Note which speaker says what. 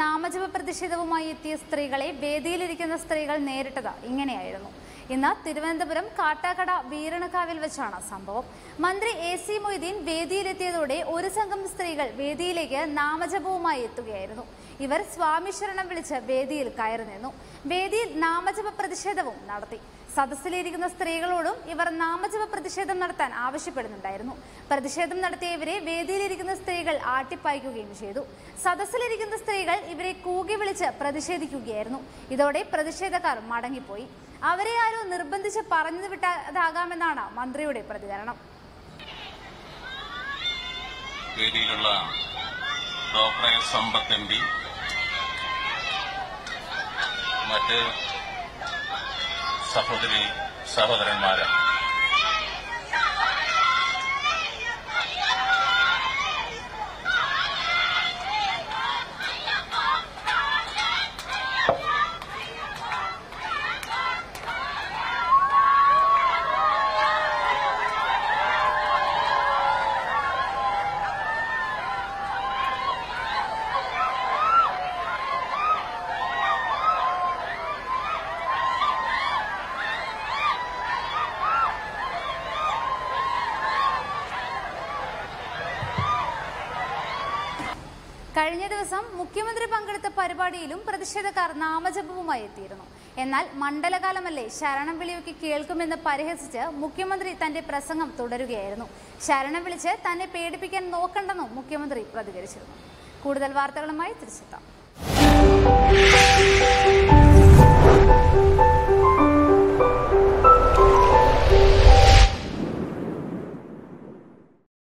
Speaker 1: നാമജപ പ്രതിഷേധവുമായി എത്തിയ സ്ത്രീകളെ വേദിയിലിരിക്കുന്ന സ്ത്രീകൾ നേരിട്ടത് ഇങ്ങനെയായിരുന്നു. ഇന്ന് തിരുവനന്തപുരം കാട്ടാക്കട വീരണക്കാവിൽ വെച്ചാണ് സംഭവം. മന്ത്രി എ സി മൊയ്തീൻ വേദിയിലെത്തിയതോടെ ഒരു സംഘം സ്ത്രീകൾ വേദിയിലേക്ക് നാമജപവുമായി എത്തുകയായിരുന്നു. ഇവർ സ്വാമി ശരണം വിളിച്ച് വേദിയിൽ കയറി നിന്നു. വേദിയിൽ നാമജപ പ്രതിഷേധവും നടത്തി. സദസ്സിലിരിക്കുന്ന സ്ത്രീകളോടും ഇവർ നാമജപ പ്രതിഷേധം നടത്താൻ ആവശ്യപ്പെടുന്നുണ്ടായിരുന്നു. പ്രതിഷേധം നടത്തിയ ഇവരെ വേദിയിലിരിക്കുന്ന സ്ത്രീകൾ ആട്ടിപ്പായിക്കുകയും ചെയ്തു. സദസ്സിലിരിക്കുന്ന സ്ത്രീകൾ ഇവരെ കൂകി വിളിച്ച് പ്രതിഷേധിക്കുകയായിരുന്നു. ഇതോടെ പ്രതിഷേധക്കാർ മടങ്ങിപ്പോയി. അവരെ ആരോ നിർബന്ധിച്ച് പറഞ്ഞു വിട്ടതാകാമെന്നാണ് മന്ത്രിയുടെ പ്രതികരണം.
Speaker 2: വേദിയിലുള്ള ഡോക്ടർ സമ്പത്ത് എം പി മറ്റ് സഹോദരി സഹോദരന്മാര്
Speaker 1: കഴിഞ്ഞ ദിവസം മുഖ്യമന്ത്രി പങ്കെടുത്ത പരിപാടിയിലും പ്രതിഷേധക്കാർ നാമജപവുമായി എത്തിയിരുന്നു. എന്നാൽ മണ്ഡലകാലമല്ലേ ശരണം വിളിയൊക്കെ കേൾക്കുമെന്ന് പരിഹസിച്ച് മുഖ്യമന്ത്രി തന്റെ പ്രസംഗം തുടരുകയായിരുന്നു. ശരണം വിളിച്ച് തന്നെ പേടിപ്പിക്കാൻ നോക്കണ്ടെന്നും മുഖ്യമന്ത്രി പ്രതികരിച്ചിരുന്നു. കൂടുതൽ വാർത്തകളുമായി തിരിച്ചെത്താം.